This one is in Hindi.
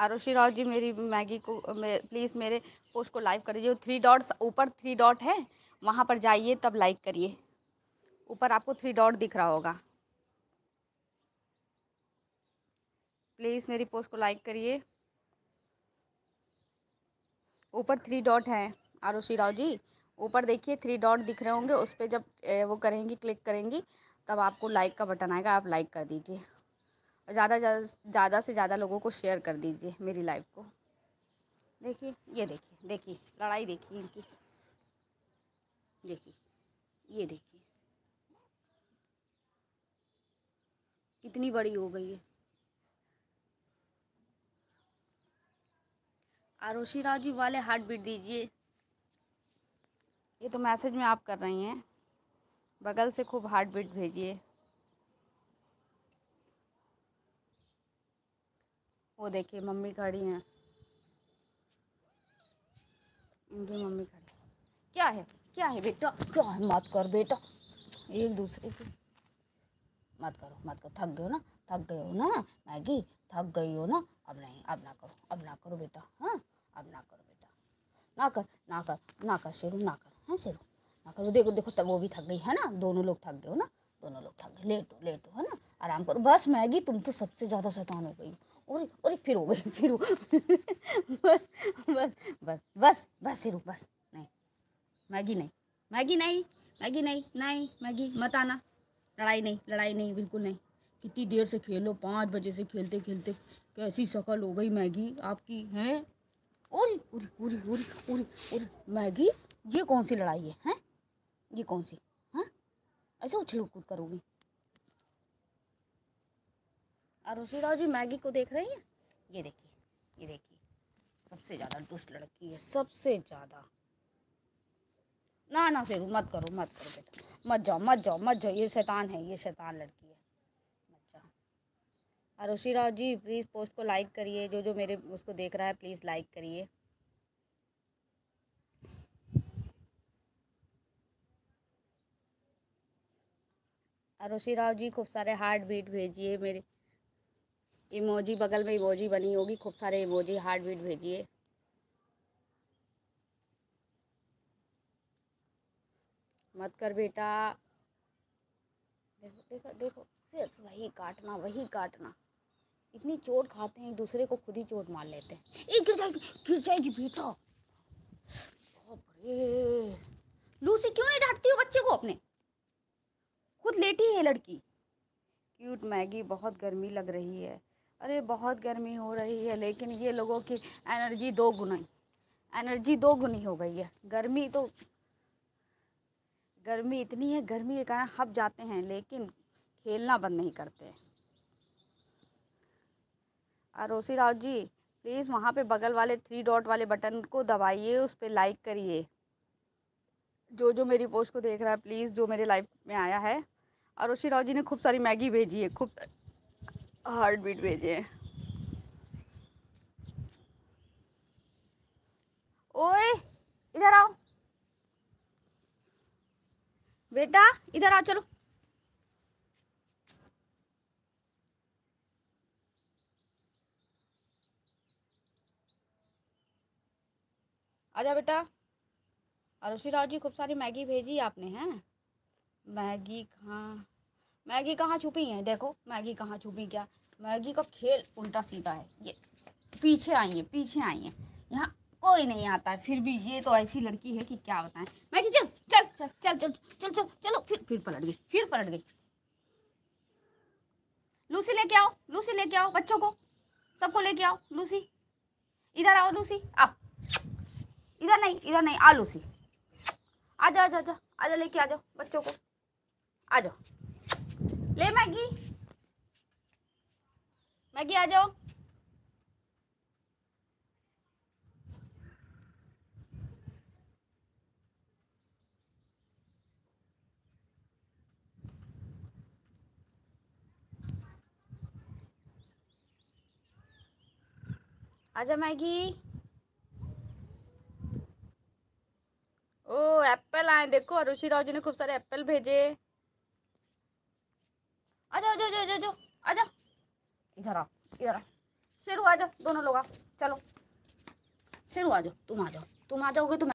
आरुषि राव जी, मेरी मैगी को प्लीज़ मेरे पोस्ट को लाइक कर दीजिए थ्री डॉट्स ऊपर थ्री डॉट है, वहाँ पर जाइए, तब लाइक करिए। ऊपर आपको थ्री डॉट दिख रहा होगा। प्लीज़ मेरी पोस्ट को लाइक करिए। ऊपर थ्री डॉट है, आरुषि राव जी। ऊपर देखिए थ्री डॉट दिख रहे होंगे, उस पर जब वो करेंगी क्लिक करेंगी, तब आपको लाइक का बटन आएगा, आप लाइक कर दीजिए। और ज़्यादा ज़्यादा से ज़्यादा लोगों को शेयर कर दीजिए मेरी लाइव को। देखिए, ये देखिए देखिए, लड़ाई देखिए इनकी। देखिए, ये देखिए। कितनी बड़ी हो गई है। आरोशी राव जी वाले हार्ट बीट दीजिए। ये तो मैसेज में आप कर रही हैं। बगल से खूब हार्ट बीट भेजिए। वो देखिए, मम्मी खड़ी हैं। इनकी मम्मी खड़ी क्या है? क्या है बेटा? क्या है? मत कर बेटा। एक दूसरे की। मत करो मत करो। थक गए हो ना? थक गए हो ना, मैगी? थक गई हो ना? अब नहीं, अब ना करो, अब ना करो बेटा हाँ? अब ना करो बेटा। ना कर ना कर ना कर शेरू, ना कर हाँ शेरू? ना करो। देखो देखो, तब वो भी थक गई, है ना? दोनों लोग थक गए हो ना? दोनों लोग थक गए। लेटो लेटो, है ना? आराम करो। बस मैगी, तुम तो सबसे ज़्यादा शैतान हो गई और और फिर हो गई फिर बस बस बस बस बस शेरू बस नहीं मैगी नहीं मैगी नहीं मैगी नहीं नहीं मैगी मत आना लड़ाई नहीं लड़ाई नहीं बिल्कुल नहीं कितनी देर से खेलो पाँच बजे से खेलते खेलते कैसी शक्ल हो गई मैगी आपकी हैं उरी मैगी ये कौन सी लड़ाई है हैं ये कौन सी हाँ ऐसे उछल कूद करोगी आरोसी राव जी मैगी को देख रही हैं? ये देखिए ये देखिए। सबसे ज़्यादा दुष्ट लड़की है। सबसे ज़्यादा। ना ना शेरू मत करो मत करो बेटा। मत जाओ मत जाओ मत जाओ। ये शैतान है ये शैतान लड़की है। मत जाओ। आरुषि राव जी प्लीज़ पोस्ट को लाइक करिए। जो जो मेरे उसको देख रहा है प्लीज़ लाइक करिए। आरुषि राव जी खूब सारे हार्ट बीट भेजिए मेरे। इमोजी बगल में इमोजी बनी होगी, खूब सारे इमोजी, हार्ट बीट भेजिए। मत कर बेटा। देखो देखो देखो, सिर्फ़ वही काटना वही काटना। इतनी चोट खाते हैं, एक दूसरे को खुद ही चोट मार लेते हैं। एक गिर जाएगी गिर जाएगी बेटा। लूसी, क्यों नहीं डांटती हो बच्चे को अपने? खुद लेटी है लड़की। क्यूट मैगी, बहुत गर्मी लग रही है। अरे, बहुत गर्मी हो रही है, लेकिन ये लोगों की एनर्जी दो गुना एनर्जी दो गुनी हो गई है। गर्मी तो गर्मी इतनी है, गर्मी के कारण हप जाते हैं, लेकिन खेलना बंद नहीं करते। आरोसी राव जी प्लीज़ वहाँ पे बगल वाले थ्री डॉट वाले बटन को दबाइए, उस पर लाइक करिए। जो जो मेरी पोस्ट को देख रहा है प्लीज़ जो मेरे लाइफ में आया है। आरोशी राव जी ने खूब सारी मैगी भेजी है, खूब हार्ट बीट भेजे ओए, इधर आओ। बेटा, इधर आ, चलो। आजा बेटा। आरुषि राव जी, खूब सारी मैगी भेजी आपने, हैं? मैगी कहाँ? मैगी कहाँ छुपी है? देखो, मैगी कहाँ छुपी क्या? मैगी का खेल उल्टा सीधा है। ये पीछे आई है, पीछे आई है। यहाँ कोई नहीं आता है। फिर भी ये तो ऐसी लड़की है कि क्या बताएँ। मैगी, चल चल चल चल चल चल चल, चलो, फिर फिर पलट गई, फिर पलट गई। लूसी लेके आओ, लूसी लेके आओ, बच्चों को। सबको लेके आओ, लूसी। इधर आओ, लूसी। आओ इधर नहीं इधर नहीं, आ, लूसी। आ जाओ आ जाओ आ जाओ लेके आ जाओ, बच्चों को। आ जाओ। ले मैगी। मैगी, आ जाओ। आजा मैगी। ओ, एप्पल आए। देखो, अरुषि राव जी ने खूब सारे एप्पल भेजे। जाओ जाओ जाओ, आ इधर आओ इधर आओ। शेरू, आ जाओ, दोनों लोग आओ। चलो। शेरू, आ जाओ, तुम आ जाओ, तुम आ जाओगे तो